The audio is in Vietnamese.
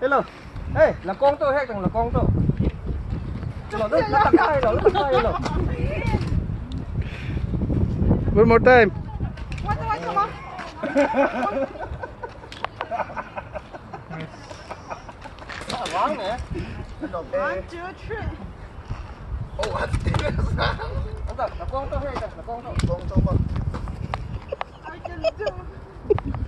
Hello. Hey, là con tôi hay là con tôi? Nó nó tay rồi, nó tay rồi. One more time. What do I come on? One, two, three. Là con tôi hay là con tôi? I can do. Tayo. Là con tôi hay con tôi? À, à, zip, à,